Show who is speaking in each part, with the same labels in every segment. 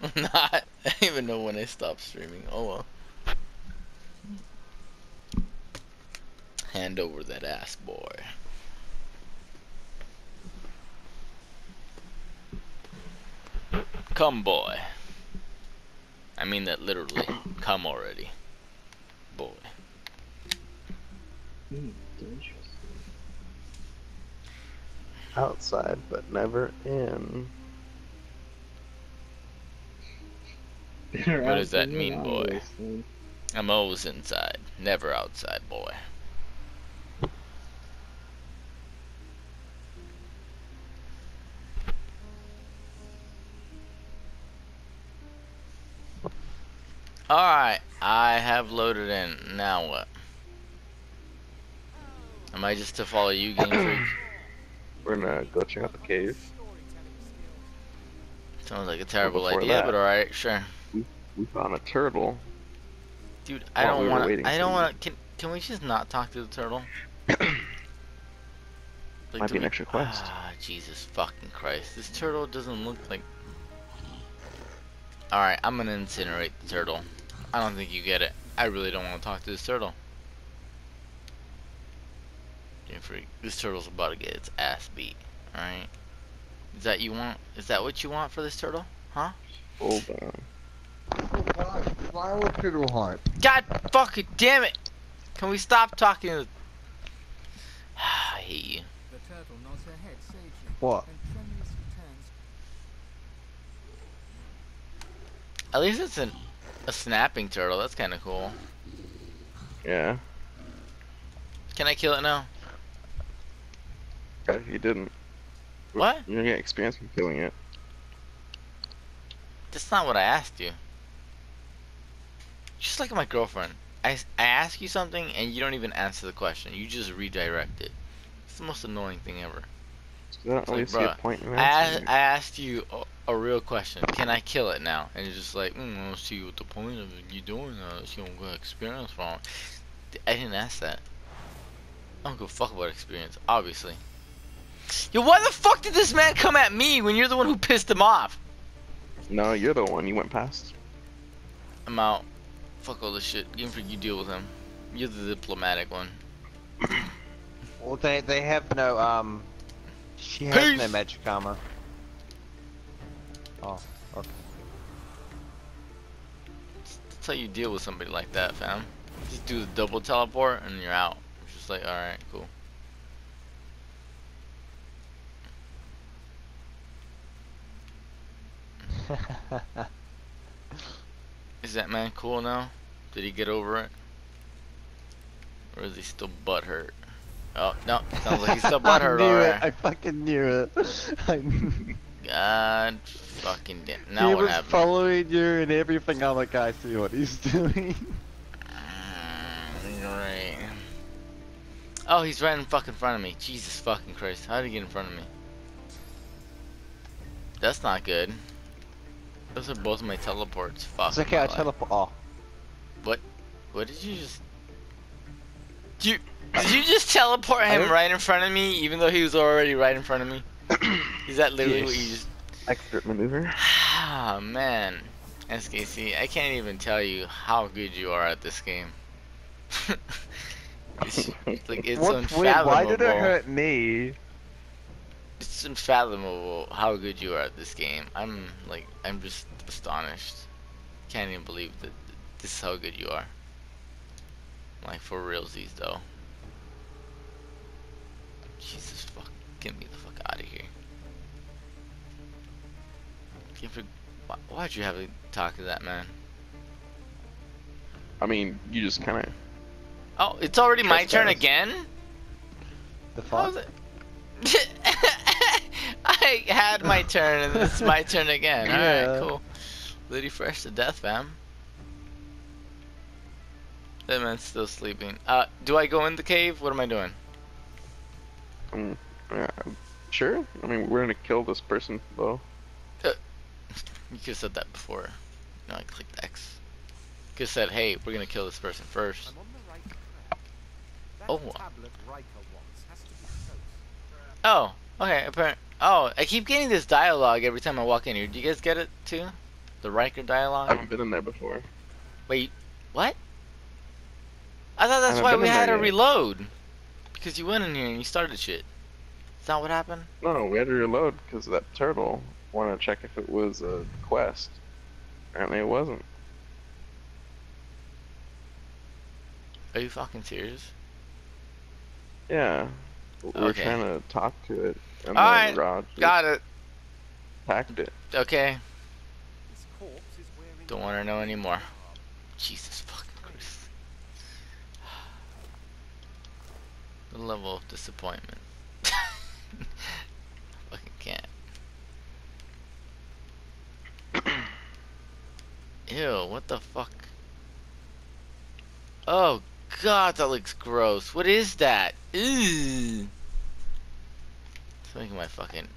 Speaker 1: Not. I don't even know when I stopped streaming. Oh well. Hand over that ass, boy. Come, boy. I mean that literally. Come already. Boy.
Speaker 2: Hmm, interesting. Outside, but never in.
Speaker 1: What does that mean, boy? I'm always inside, never outside, boy. Alright, I have loaded in. Now what? Am I just to follow you, Game Freak?
Speaker 2: We're gonna go check out the cave.
Speaker 1: Sounds like a terrible
Speaker 2: before
Speaker 1: idea,
Speaker 2: that-
Speaker 1: but alright, sure.
Speaker 2: We found a turtle.
Speaker 1: Dude, I don't
Speaker 2: we
Speaker 1: want. I don't want. Can Can we just not talk to the turtle? Like,
Speaker 2: Might be an extra quest.
Speaker 1: Ah, Jesus fucking Christ! This turtle doesn't look like. All right, I'm gonna incinerate the turtle. I don't think you get it. I really don't want to talk to this turtle. Game freak. This turtle's about to get its ass beat. All right. Is that you want? Is that what you want for this turtle? Huh?
Speaker 2: Hold on.
Speaker 3: Why, why would Fiddle Heart?
Speaker 1: God fucking damn it! Can we stop talking to I hate you.
Speaker 4: The turtle nods her head sagely.
Speaker 3: What?
Speaker 4: And tremulously turns.
Speaker 1: At least it's an, a snapping turtle. That's kind of cool.
Speaker 2: Yeah.
Speaker 1: Can I kill it now?
Speaker 2: Okay, you didn't.
Speaker 1: What?
Speaker 2: You're gonna get experience from killing it.
Speaker 1: That's not what I asked you. Just like my girlfriend. I, I ask you something and you don't even answer the question. You just redirect it. It's the most annoying thing ever.
Speaker 2: I don't
Speaker 1: It's
Speaker 2: really
Speaker 1: like,
Speaker 2: see point
Speaker 1: I, asked. I asked you a, a real question. Can I kill it now? And you're just like, mm, I don't see what the point of you doing that. You don't get experience from it. I didn't ask that. I don't give a fuck about experience, obviously. Yo, why the fuck did this man come at me when you're the one who pissed him off?
Speaker 2: No, you're the one. You went past.
Speaker 1: I'm out. Fuck all this shit. You deal with him. You're the diplomatic one.
Speaker 3: Well, they they have no um. She has no magic armor. Oh, okay.
Speaker 1: That's how you deal with somebody like that, fam. Just do the double teleport and you're out. It's just like, alright, cool. Is that man cool now? Did he get over it? Or is he still butthurt? Oh, no. Sounds like he's still
Speaker 3: I
Speaker 1: butthurt,
Speaker 3: knew it. I fucking knew it.
Speaker 1: God fucking damn. Now
Speaker 3: he
Speaker 1: what
Speaker 3: was
Speaker 1: happened?
Speaker 3: following you and everything. I'm like, I see what he's doing.
Speaker 1: Mm, Right. Oh, he's right in fucking front of me. Jesus fucking Christ. How did he get in front of me? That's not good. Those are both my teleports. Fuck.
Speaker 3: It's okay. I teleport. Oh,
Speaker 1: What What did you just... Did you, did you just teleport him right in front of me, even though he was already right in front of me? Is that literally what you just...
Speaker 2: Expert maneuver.
Speaker 1: Ah, man. SKC, I can't even tell you how good you are at this game. it's, like, it's
Speaker 3: what's weird? Why did it hurt me?
Speaker 1: It's unfathomable how good you are at this game. I'm like, I'm just astonished. Can't even believe that this is how good you are. Like for realsies though. Jesus fuck, get me the fuck out of here. Give her, why, why'd you have to talk to that man?
Speaker 2: I mean, you just kind of.
Speaker 1: Oh, it's already my turn
Speaker 2: Trespass.
Speaker 1: again?
Speaker 3: The
Speaker 1: How
Speaker 3: fuck?
Speaker 1: I had my turn and it's my turn again.
Speaker 3: Yeah.
Speaker 1: Alright, cool. Liddy fresh to death, fam. That man's still sleeping. Uh, do I go in the cave? What am I doing?
Speaker 2: Um, yeah, sure. I mean, we're gonna kill this person though.
Speaker 1: You could have said that before. No, I clicked X. You could have said, hey, we're gonna kill this person first.
Speaker 5: I'm on the right
Speaker 1: Oh.
Speaker 5: tablet Riker wants has to be soaked.
Speaker 1: Oh, okay, apparent. Oh, I keep getting this dialogue every time I walk in here. Do you guys get it too? The Riker dialogue?
Speaker 2: I haven't been in there before.
Speaker 1: Wait, what? I thought that's
Speaker 2: haven't
Speaker 1: why we had to reload. Because you went in here and you started shit. Is that what happened?
Speaker 2: No, we had to reload because that turtle wanted to check if it was a quest. Apparently, it wasn't.
Speaker 1: Are you fucking serious?
Speaker 2: Yeah. We were trying to talk to it, and
Speaker 1: Alright,
Speaker 2: then Rod just
Speaker 1: Got it.
Speaker 2: attacked it.
Speaker 1: Okay.
Speaker 5: His corpse is wearing
Speaker 1: Don't want to know anymore. Jesus fucking The level of disappointment. fucking can't. Ew, what the fuck? Oh god, that looks gross. What is that? Ew. It's making my fucking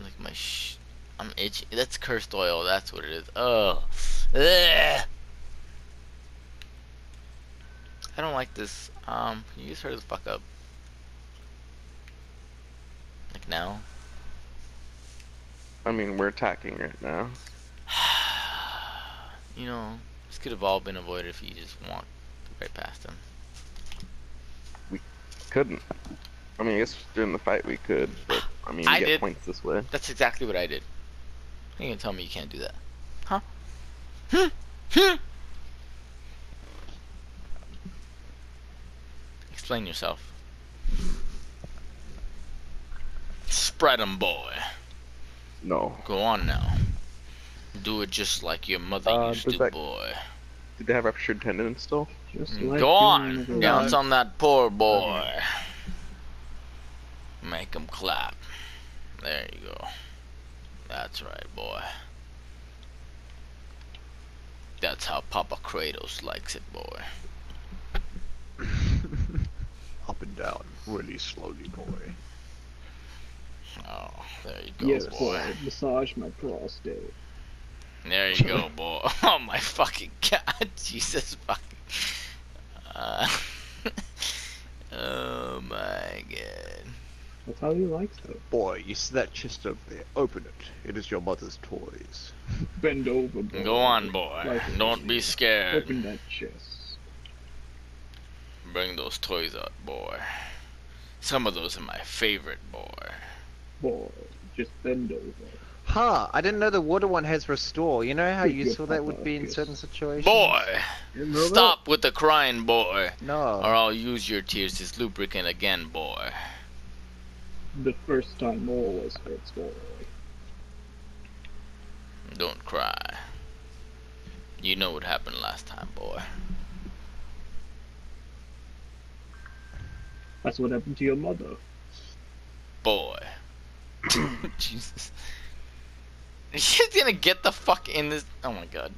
Speaker 1: like my sh I'm itchy. That's cursed oil. That's what it is. Oh, Ugh. I don't like this. Um, can you just hurry the fuck up? Like now?
Speaker 2: I mean, we're attacking right now.
Speaker 1: you know, this could have all been avoided if you just walked right past him.
Speaker 2: We couldn't. I mean, I guess during the fight we could, but I mean, you
Speaker 1: I
Speaker 2: get
Speaker 1: did.
Speaker 2: points this way.
Speaker 1: That's exactly what I did. You can tell me you can't do that, huh? Hmm. Hmm. Explain yourself. Spread 'em, boy.
Speaker 2: No.
Speaker 1: Go on now. Do it just like your mother
Speaker 2: Uh,
Speaker 1: used to,
Speaker 2: that-
Speaker 1: boy.
Speaker 2: Did they have ruptured tendons still?
Speaker 6: Just
Speaker 1: Mm,
Speaker 6: like
Speaker 1: Go on. Dance on that poor boy. Make 'em clap. There you go. That's right, boy. That's how Papa Kratos likes it, boy.
Speaker 3: Up and down, really slowly, boy.
Speaker 1: Oh, there you go,
Speaker 6: Yes,
Speaker 1: boy.
Speaker 6: boy. Massage my prostate.
Speaker 1: There you go, boy. Oh my fucking god, Jesus fucking. Uh, oh my god.
Speaker 6: That's how he likes it.
Speaker 3: Boy, you see that chest over there? Open it. It is your mother's toys.
Speaker 6: Bend over, boy.
Speaker 1: Go on, boy.
Speaker 6: Like.
Speaker 1: Don't be scared.
Speaker 6: Open that chest.
Speaker 1: Bring those toys out, boy. Some of those are my favorite, boy.
Speaker 6: Boy, just bend over.
Speaker 3: Huh, I didn't know the water one has restore. You know how
Speaker 6: Good, good,
Speaker 3: useful that would be in
Speaker 6: yes.
Speaker 3: certain situations?
Speaker 1: Boy! Stop with the crying, boy.
Speaker 3: No.
Speaker 1: Or I'll use your tears as lubricant again, boy.
Speaker 6: The first time always hurts, boy.
Speaker 1: Don't cry. You know what happened last time, boy.
Speaker 6: That's what happened to your mother.
Speaker 1: Boy. Jesus. She's gonna get the fuck in this. Oh my god.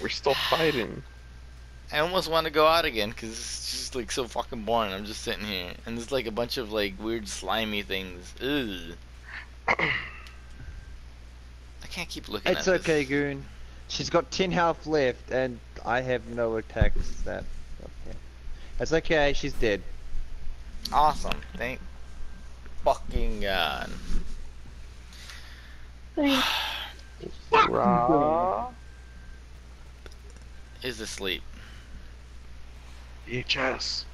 Speaker 2: We're still fighting.
Speaker 1: I almost want to go out again because it's just like so fucking boring. I'm just sitting here and there's like a bunch of like weird slimy things. Ugh. I can't keep looking
Speaker 3: It's
Speaker 1: at this.
Speaker 3: okay, Goon. She's got 10 health left, and I have no attacks that. Okay. It's okay, she's dead.
Speaker 1: Awesome. Thank fucking god.
Speaker 2: Raw.
Speaker 1: Is asleep.
Speaker 2: VHS.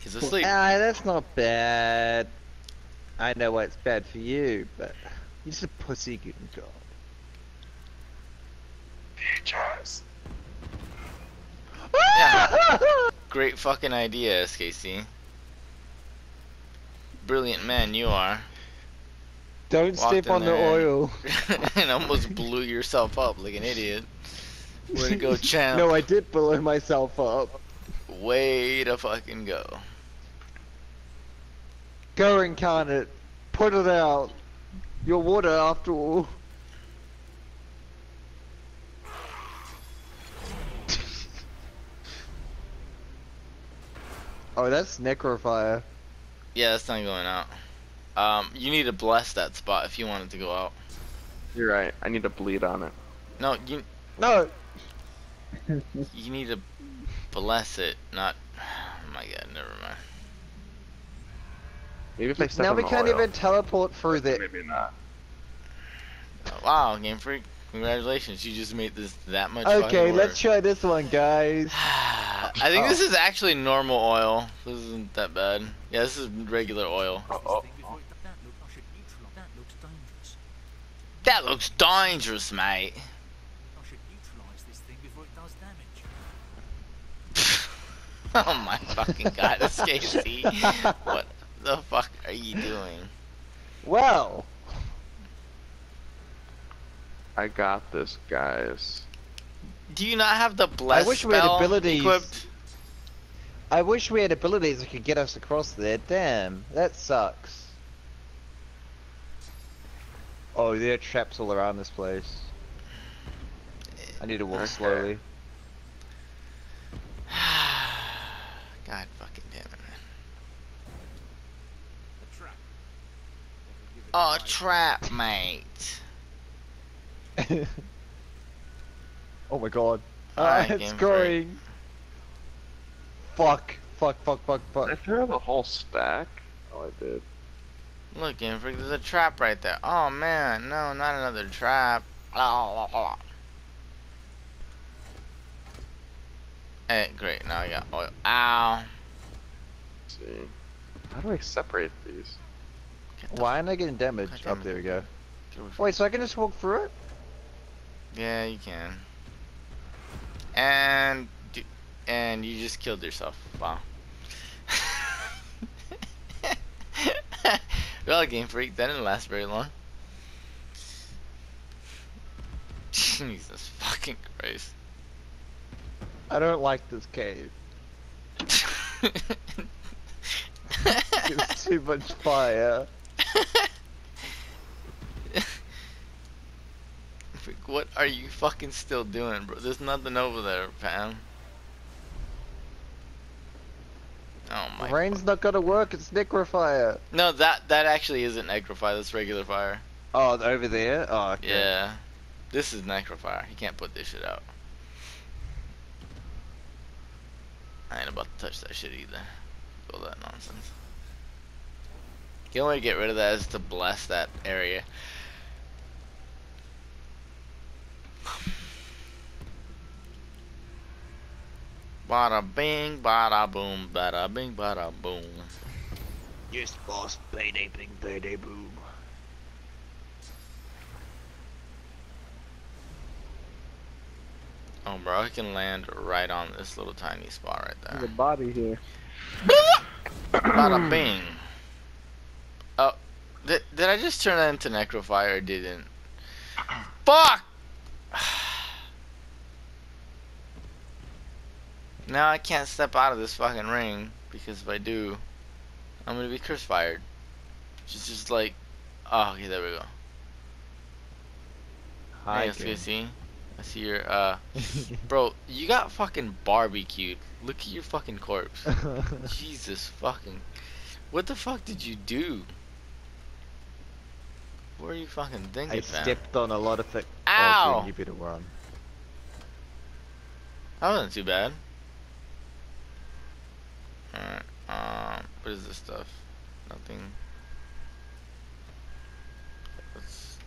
Speaker 1: He's asleep.
Speaker 3: Ah, that's not bad. I know why it's bad for you, but you're just a pussy, Goon God.
Speaker 2: VHS.
Speaker 1: Yeah. Great fucking idea, SKC. Brilliant man you are.
Speaker 3: Don't
Speaker 1: Walked
Speaker 3: step on the oil.
Speaker 1: and almost blew yourself up like an idiot. Way to go, champ.
Speaker 3: No, I did blow myself up.
Speaker 1: Way to fucking go.
Speaker 3: Go incarnate. Put it out. Your water after all. oh, that's necrofire.
Speaker 1: Yeah, that's not going out. Um, you need to bless that spot if you want it to go out.
Speaker 2: You're right. I need to bleed on it.
Speaker 1: No, you
Speaker 3: No.
Speaker 1: you need to bless it, not. Oh my god, never mind.
Speaker 2: Maybe if I step
Speaker 3: Now
Speaker 2: on
Speaker 3: we
Speaker 2: the
Speaker 3: can't
Speaker 2: oil.
Speaker 3: even teleport through the.
Speaker 2: Maybe not.
Speaker 1: Wow, Game Freak. Congratulations, you just made this that much.
Speaker 3: Okay, let's try this one, guys.
Speaker 1: I think
Speaker 3: Oh.
Speaker 1: this is actually normal oil. This isn't that bad. Yeah, this is regular oil.
Speaker 2: Oh, oh,
Speaker 5: Thing before it- That look, I should neutralize. That looks dangerous.
Speaker 1: That looks dangerous, mate.
Speaker 5: I should neutralize this thing before it does damage.
Speaker 1: oh my fucking god, this KC. What the fuck are you doing?
Speaker 3: Well,
Speaker 2: I got this, guys.
Speaker 1: Do you not have the bless
Speaker 3: wish we had abilities.
Speaker 1: equipped?
Speaker 3: I wish we had abilities that could get us across there. Damn, that sucks. Oh, there are traps all around this place. I need to walk
Speaker 2: Okay.
Speaker 3: slowly.
Speaker 1: God fucking damn it, man.
Speaker 5: A trap. Give
Speaker 1: Oh,
Speaker 5: away.
Speaker 1: trap, mate.
Speaker 3: oh my god.
Speaker 1: Alright,
Speaker 3: Ah,
Speaker 1: game
Speaker 3: it's
Speaker 1: freak.
Speaker 3: going. Fuck. Fuck, fuck, fuck,
Speaker 2: Did I
Speaker 3: fuck.
Speaker 2: throw the whole stack? Oh, I did.
Speaker 1: Look, Game Freak, there's a trap right there. Oh man, no, not another trap. Oh! Hey, Eh, great, now I got oil. Ow.
Speaker 2: Let's see. How do I separate these?
Speaker 1: The
Speaker 3: Why am I getting damage?
Speaker 1: God
Speaker 3: Oh, there we go.
Speaker 1: f- away from
Speaker 3: Wait, so I can just walk through it?
Speaker 1: Yeah, you can. And and you just killed yourself. Wow. well, Game Freak, that didn't last very long. Jesus fucking Christ.
Speaker 3: I don't like this cave. It's too much fire.
Speaker 1: Freak, what are you fucking still doing, bro? There's nothing over there, Pam. Oh my.
Speaker 3: Rain's not gonna work, it's necrofire.
Speaker 1: No, that that actually isn't necrofire. That's regular fire.
Speaker 3: Oh, over there? Oh, okay.
Speaker 1: Yeah. This is necrofire. He can't put this shit out. I ain't about to touch that shit either. All that nonsense. The only way to get rid of that is to bless that area. Bada bing, bada boom, bada bing, bada boom.
Speaker 3: Yes, boss. Payday, bing, payday, boom.
Speaker 1: Oh, bro, I can land right on this little tiny spot right there.
Speaker 6: There's a body here.
Speaker 1: Bada bing. Oh, did, did I just turn that into necrofire or didn't? Fuck! Now I can't step out of this fucking ring because if I do, I'm gonna be curse fired. Is just like, oh, okay, there we go.
Speaker 3: Hi,
Speaker 1: Hey,
Speaker 3: game.
Speaker 1: SKC. I see your, uh, bro, you got fucking barbecued. Look at your fucking corpse. Jesus fucking. What the fuck did you do? What are you fucking thinking,
Speaker 3: I stepped on a lot of thick.
Speaker 1: Ow!
Speaker 3: Oh, you better run.
Speaker 1: That wasn't too bad. Alright, um, what is this stuff? Nothing. Let's...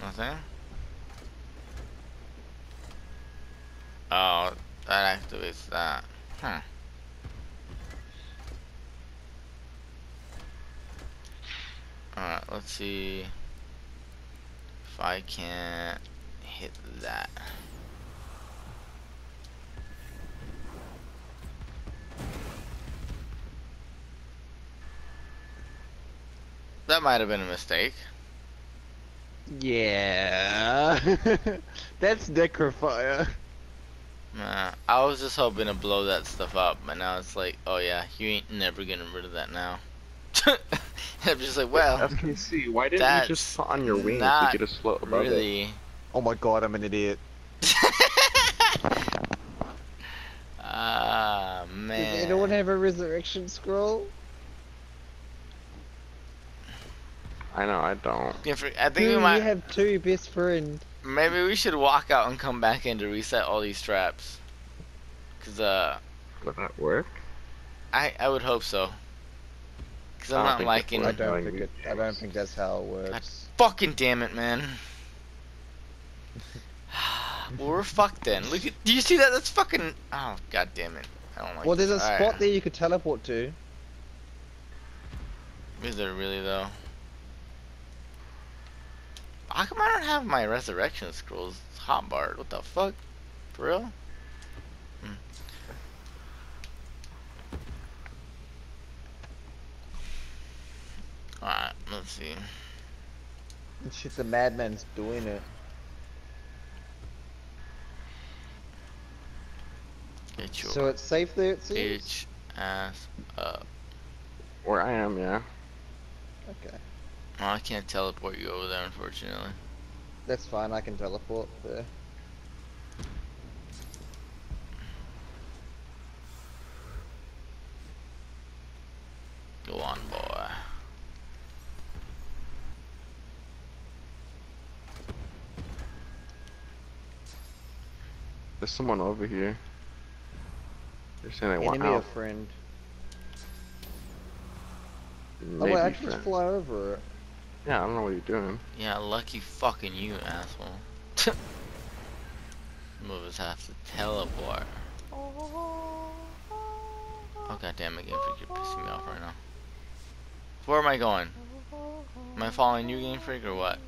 Speaker 1: Nothing? Oh, that activates that. Huh. Alright, let's see if I can hit that. That might have been a mistake.
Speaker 3: Yeah. That's necrofire.
Speaker 1: Nah, I was just hoping to blow that stuff up, but now it's like, oh yeah, you ain't never getting rid of that now. I'm just like, well,
Speaker 2: SKC, why didn't you just put on your wings to get us float above it?
Speaker 1: really.
Speaker 3: Oh my god, I'm an idiot.
Speaker 1: Ah man.
Speaker 3: Does anyone have a resurrection scroll?
Speaker 2: I know, I don't.
Speaker 1: Yeah, for- I think we might.
Speaker 3: you have two best friends.
Speaker 1: Maybe we should walk out and come back in to reset all these traps. Cause uh,
Speaker 2: Would that work?
Speaker 1: I I would hope so. Because
Speaker 2: I
Speaker 1: I'm
Speaker 2: don't
Speaker 1: liking.
Speaker 2: We're
Speaker 3: I don't think it. I don't think that's how it works.
Speaker 1: Fucking damn it, man. well, we're fucked then. Look at. Do you see that? That's fucking. Oh, god damn it. I don't like
Speaker 3: Well, there's a
Speaker 1: this.
Speaker 3: spot
Speaker 1: Alright.
Speaker 3: there you could teleport to.
Speaker 1: Is there really though? How come I don't have my resurrection scrolls hotbar? What the fuck? For real? Hmm. Alright, let's see.
Speaker 3: Shit, the madman's doing it.
Speaker 1: Get your
Speaker 3: So it's safe there, it seems?
Speaker 1: bitch ass up.
Speaker 2: Where I am, yeah.
Speaker 3: Okay.
Speaker 1: Well, I can't teleport you over there, unfortunately.
Speaker 3: That's fine, I can teleport there.
Speaker 1: Go on, boy.
Speaker 2: There's someone over here. They're saying they want
Speaker 3: Enemy or
Speaker 2: help.
Speaker 3: friend? Oh wait, I can just fly over it.
Speaker 2: Yeah, I don't know what you're doing.
Speaker 1: Yeah, lucky fucking you, asshole. Us have to teleport. Oh god damn it, Game Freak, you're pissing me off right now. Where am I going? Am I following you, Game Freak, or what?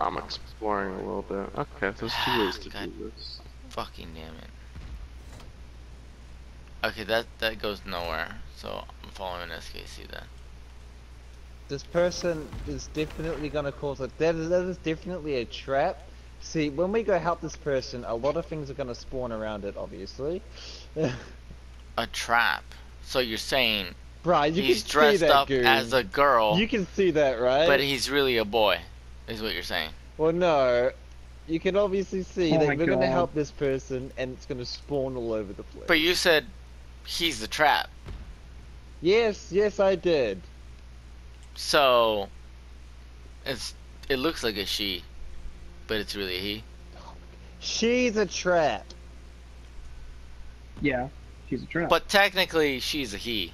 Speaker 2: I'm exploring a little bit. Okay, there's two ways to
Speaker 1: God.
Speaker 2: do this.
Speaker 1: Fucking damn it. Okay, that that goes nowhere. So I'm following SKC then.
Speaker 3: This person is definitely gonna cause a. That is, that is definitely a trap. See, when we go help this person, a lot of things are gonna spawn around it, obviously.
Speaker 1: A trap. So you're saying
Speaker 3: Right, you
Speaker 1: he's
Speaker 3: can see
Speaker 1: dressed
Speaker 3: that,
Speaker 1: up
Speaker 3: Goon.
Speaker 1: as a girl,
Speaker 3: You can see that, right?
Speaker 1: but he's really a boy. Is what you're saying.
Speaker 3: Well, no. You can obviously see
Speaker 6: Oh
Speaker 3: that we're gonna help this person, and it's gonna spawn all over the place.
Speaker 1: But you said he's the trap.
Speaker 3: yes, yes, I did.
Speaker 1: So it's it looks like a she, but it's really a he.
Speaker 3: She's a trap.
Speaker 6: Yeah, she's a trap.
Speaker 1: But technically she's a he.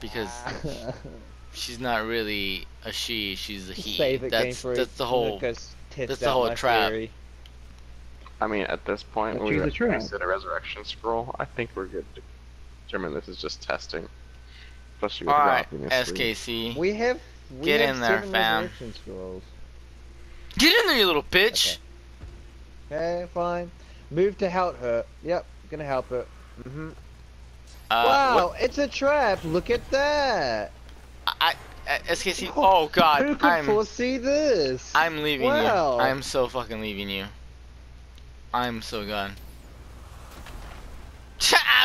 Speaker 1: Because she's not really a she, she's a he.
Speaker 3: Save it, Game
Speaker 1: that's that's the whole
Speaker 3: gonna go s- test
Speaker 1: that's the whole trap.
Speaker 3: theory.
Speaker 2: I mean, at this point,
Speaker 6: But
Speaker 2: we
Speaker 6: she's a
Speaker 2: we
Speaker 6: trap.
Speaker 2: said a resurrection scroll. I think we're good to determine this is just testing. Especially with
Speaker 1: Alright,
Speaker 2: Rob being asleep.
Speaker 1: SKC.
Speaker 3: We have. We
Speaker 1: Get
Speaker 3: have
Speaker 1: in there, fam. Get in there, you little bitch!
Speaker 3: Okay, fine. Move to help her. Yep, gonna help her. hmm
Speaker 1: Uh,
Speaker 3: wow,
Speaker 1: what-
Speaker 3: it's a trap. Look at that.
Speaker 1: I, I, SKC. Oh god,
Speaker 3: Who could
Speaker 1: I'm
Speaker 3: foresee this?
Speaker 1: I'm leaving
Speaker 3: Wow.
Speaker 1: you. I'm so fucking leaving you. I'm so gone.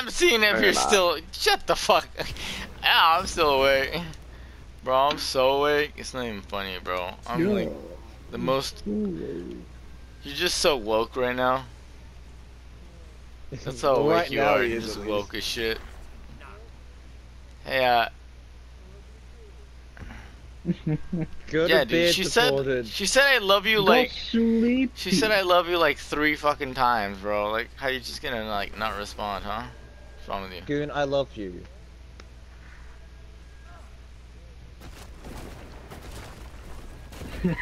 Speaker 1: I'm seeing if you're
Speaker 2: not.
Speaker 1: still. Shut the fuck. Ah, I'm still awake. Bro, I'm so awake. It's not even funny, bro. I'm like the most. You're just so woke right now. That's how
Speaker 3: Well,
Speaker 1: awake
Speaker 3: right
Speaker 1: you are. You're just woke as shit. Hey, uh,
Speaker 3: Go
Speaker 1: yeah, dude. She said. She said I love you
Speaker 6: Go
Speaker 1: like.
Speaker 6: sleep.
Speaker 1: She said I love you like three fucking times, bro. Like, how you just gonna like not respond, huh? What's wrong with you?
Speaker 3: Goon, I love you.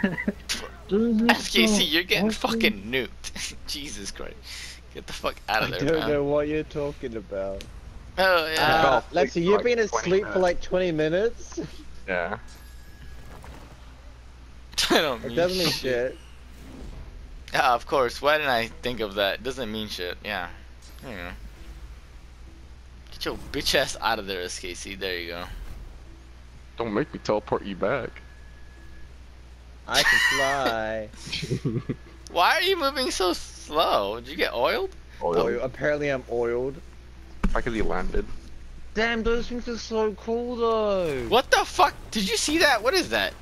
Speaker 1: SKC, you're getting fucking nuked. Jesus Christ. Get the fuck out
Speaker 3: I
Speaker 1: of there, I
Speaker 3: don't
Speaker 1: man.
Speaker 3: know what you're talking about.
Speaker 1: Oh, yeah.
Speaker 3: Uh,
Speaker 2: fell
Speaker 3: Lexi,
Speaker 2: asleep
Speaker 3: you've
Speaker 2: for
Speaker 3: been
Speaker 2: like 20
Speaker 3: asleep for like 20 minutes.
Speaker 2: Yeah.
Speaker 1: I don't
Speaker 3: It doesn't mean
Speaker 1: shit.
Speaker 3: shit.
Speaker 1: Yeah, of course. Why didn't I think of that? It Doesn't mean shit. Yeah. Yeah. Get your bitch ass out of there, SKC. There you go.
Speaker 2: Don't make me teleport you back.
Speaker 3: I can fly.
Speaker 1: Why are you moving so slow? Did you get oiled?
Speaker 2: Oh,
Speaker 3: oh, apparently I'm oiled.
Speaker 2: Why could he landed?
Speaker 3: Damn, those things are so cool though.
Speaker 1: What the fuck? Did you see that? What is that?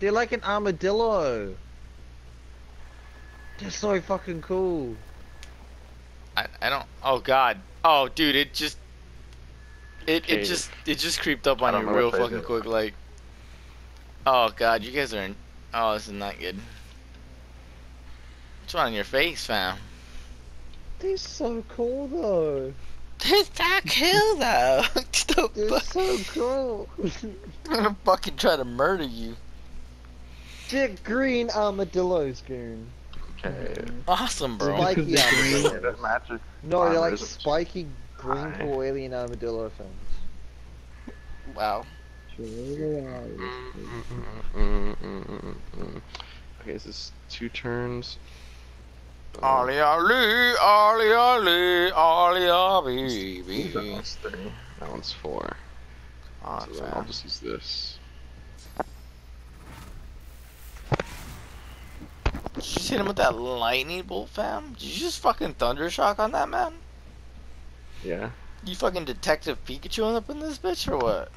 Speaker 3: They're like an armadillo. They're so fucking cool.
Speaker 1: I, I don't. Oh god. Oh dude, it just. It it just it just creeped up on
Speaker 2: don't
Speaker 1: you real fucking
Speaker 2: do.
Speaker 1: quick. Like. Oh god, you guys are in. Oh, this is not good. What's on your face, fam?
Speaker 3: They're so cool though.
Speaker 1: that kill though. the
Speaker 3: It's so cool.
Speaker 1: I'm gonna fucking try to murder you.
Speaker 3: Get green armadillos, goon.
Speaker 2: Okay.
Speaker 1: Awesome, bro.
Speaker 3: Spike-
Speaker 6: Because they're green.
Speaker 2: Yeah, that magic.
Speaker 3: No, they're like spiky green
Speaker 2: Aye.
Speaker 3: cool alien armadillo things.
Speaker 1: Wow.
Speaker 6: Sure they are.
Speaker 2: Mm, mm, mm, mm, mm. Okay, this is two turns.
Speaker 1: Ollie ollie, ollie ollie, ollie ollie,
Speaker 2: That one's three. That one's four.
Speaker 1: Oh,
Speaker 2: so then I'll just use this.
Speaker 1: Did you just hit him with that lightning bolt, fam? Did you just fucking thundershock on that man?
Speaker 2: Yeah.
Speaker 1: You fucking Detective Pikachu up in this bitch or what?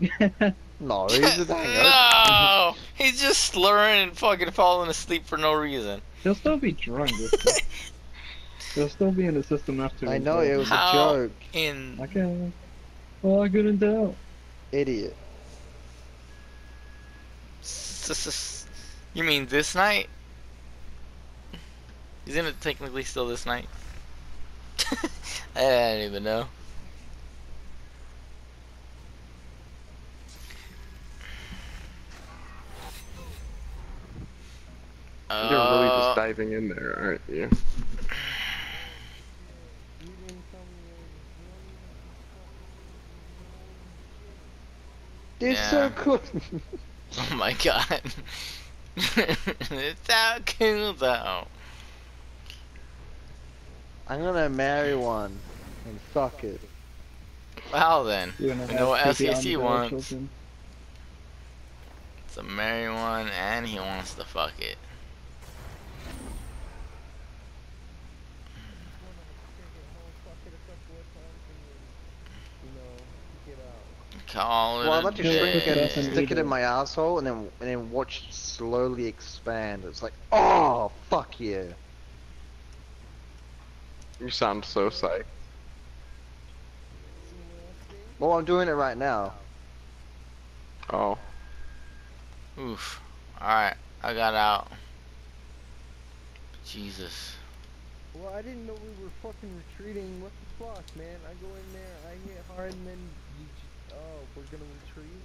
Speaker 3: No, he's just hanging
Speaker 1: no! He's just slurring and fucking falling asleep for no reason.
Speaker 6: He'll still be drunk this. He'll still be in the system after.
Speaker 3: I know it was a joke,
Speaker 1: In
Speaker 6: Okay. Well, I couldn't tell.
Speaker 3: idiot.
Speaker 1: S- s- s- you mean this night? Isn't it technically still this night? I don't even know.
Speaker 2: You're really
Speaker 1: Uh,
Speaker 2: just diving in there, aren't you?
Speaker 3: It's
Speaker 1: Yeah.
Speaker 3: so cool.
Speaker 1: Oh my god. it's out cool though.
Speaker 3: I'm gonna marry one and fuck it.
Speaker 1: Well then,
Speaker 6: You're gonna
Speaker 1: You know
Speaker 6: have
Speaker 1: what
Speaker 6: creepy SKC
Speaker 1: wants.
Speaker 6: children.
Speaker 1: it's a marry one and he wants to fuck it. Call it
Speaker 3: Well, I'd like to shrink it and stick it in my asshole and then and then watch it slowly expand. It's like, oh fuck yeah.
Speaker 2: You sound so psyched.
Speaker 3: Well, I'm doing it right now.
Speaker 2: Oh.
Speaker 1: Oof. Alright, I got out. Jesus.
Speaker 7: Well, I didn't know we were fucking retreating. What the fuck, man? I go in there, I hit hard, and then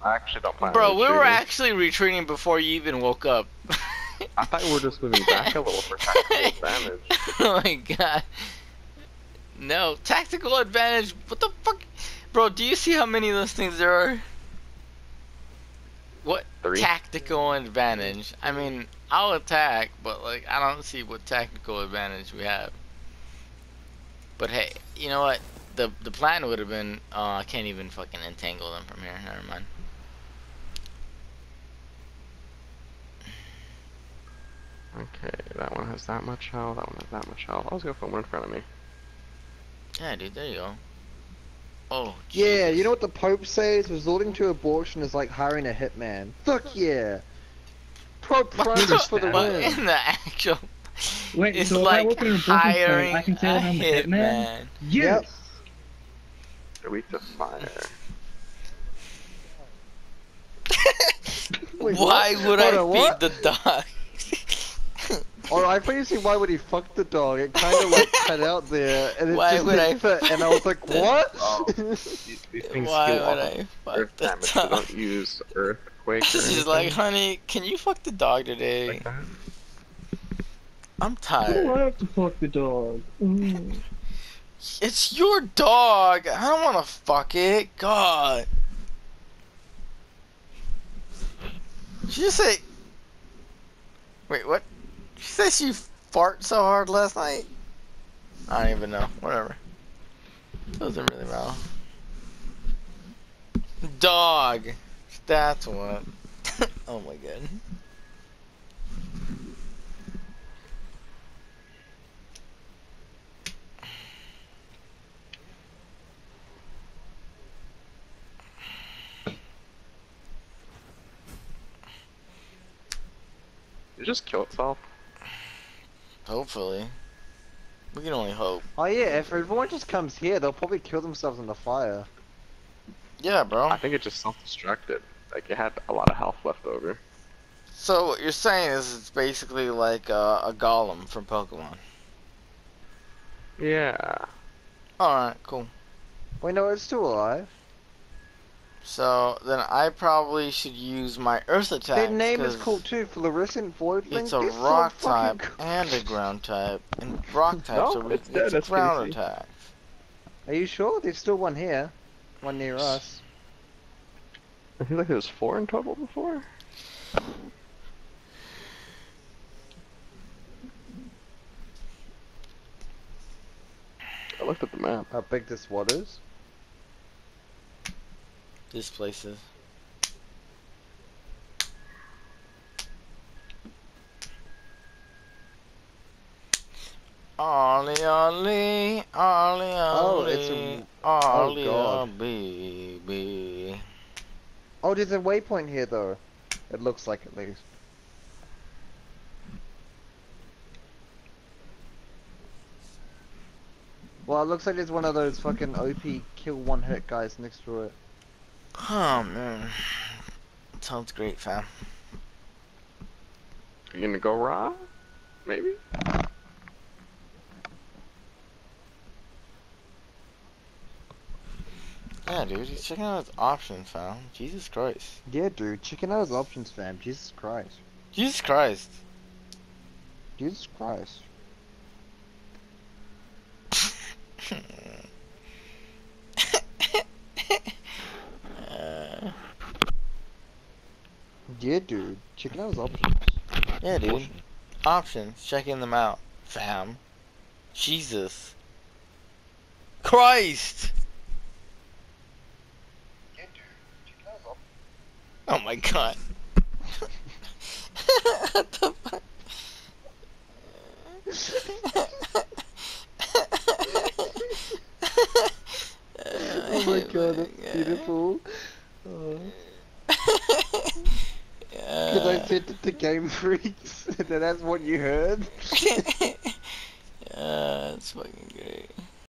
Speaker 2: I actually don't mind.
Speaker 1: Bro, we were actually retreating before you even woke up.
Speaker 2: I thought we were just moving back a little for tactical advantage.
Speaker 1: oh my god. No, tactical advantage. What the fuck? Bro, do you see how many of those things there are? What
Speaker 2: Three.
Speaker 1: tactical advantage? I mean, I'll attack, but like I don't see what tactical advantage we have. But hey, you know what? The the plan would have been uh, I can't even fucking entangle them from here. Never mind.
Speaker 2: Okay, that one has that much health, that one has that much health. I'll just go for one in front of me.
Speaker 1: Yeah, dude, there you go. Oh,
Speaker 3: Yeah, you know what the Pope says? Resorting to abortion is like hiring a hitman. Fuck yeah. Pope Francis for the win.
Speaker 1: in the actual,
Speaker 6: Wait,
Speaker 1: it's
Speaker 6: so
Speaker 1: like
Speaker 6: I open an abortion clinic,
Speaker 1: hiring
Speaker 6: I can tell
Speaker 1: a
Speaker 6: hitman?
Speaker 1: hitman.
Speaker 6: Yes!
Speaker 2: They're weak to fire.
Speaker 3: Wait,
Speaker 1: Why
Speaker 3: what?
Speaker 1: would
Speaker 3: Hold
Speaker 1: I
Speaker 3: on,
Speaker 1: feed
Speaker 3: what?
Speaker 1: the dog?
Speaker 3: Oh, I thought you said why would he fuck the dog? It kind of like cut out there, and it
Speaker 1: Why
Speaker 3: just
Speaker 1: would I
Speaker 3: fit, and I was like, what?
Speaker 2: Oh. These, these things
Speaker 1: Why
Speaker 2: heal
Speaker 1: would I fuck
Speaker 2: earth
Speaker 1: the
Speaker 2: damage. They
Speaker 1: dog?
Speaker 2: don't use earthquake or
Speaker 1: She's like, honey, can you fuck the dog today?
Speaker 2: like.
Speaker 1: I'm
Speaker 6: Oh,
Speaker 1: tired.
Speaker 6: I have to fuck the dog. Mm.
Speaker 1: It's your dog. I don't want to fuck it. God. She just say. Wait, what? She said she fart so hard last night. I don't even know. Whatever. Doesn't really matter. Dog. That's what. oh my god.
Speaker 2: It just kill itself.
Speaker 1: Hopefully. We can only hope.
Speaker 3: Oh yeah, if everyone just comes here, they'll probably kill themselves in the fire.
Speaker 1: Yeah, bro.
Speaker 2: I think it just self-destructed. Like it had a lot of health left over.
Speaker 1: So what you're saying is it's basically like uh, a golem from Pokemon.
Speaker 2: Yeah.
Speaker 1: Alright, cool.
Speaker 3: Wait, no, it's still alive.
Speaker 1: So then I probably should use my Earth attack.
Speaker 3: Their name is called too, Fluorescent Voidling.
Speaker 1: It's a
Speaker 3: They're so
Speaker 1: rock type
Speaker 3: cool.
Speaker 1: and a ground type. And rock types
Speaker 2: No,
Speaker 1: are weak
Speaker 2: it's dead,
Speaker 1: against ground attack.
Speaker 3: Are you sure? There's still one here. One near us.
Speaker 2: I feel like there was four in total before. I looked at the map.
Speaker 3: How big this what is?
Speaker 1: This place is. Ollie, Ollie, Ollie,
Speaker 3: Oh,
Speaker 1: Ollie,
Speaker 3: it's a-
Speaker 1: Ollie, oh,
Speaker 3: God.
Speaker 1: Oh, baby.
Speaker 3: Oh, there's a waypoint here though. It looks like at least. Well, it looks like there's one of those fucking OP kill one hit guys next to it.
Speaker 1: Oh man, sounds great, fam.
Speaker 2: You gonna go raw? Maybe?
Speaker 1: Yeah, dude, he's checking out his options, fam. Jesus Christ.
Speaker 3: Yeah, dude, checking out his options, fam. Jesus Christ.
Speaker 1: Jesus Christ.
Speaker 3: Jesus Christ.
Speaker 1: Uh,
Speaker 3: Yeah, dude, chicken out his options.
Speaker 1: yeah, dude. Options, checking them out, fam. Jesus. Christ!
Speaker 3: Yeah, dude, chicken out his options.
Speaker 1: Oh my god. what the fuck?
Speaker 3: Oh my god, that's oh beautiful. Oh. Because I sent it to Game Freaks, and that's what you heard.
Speaker 1: Yeah, it's fucking great.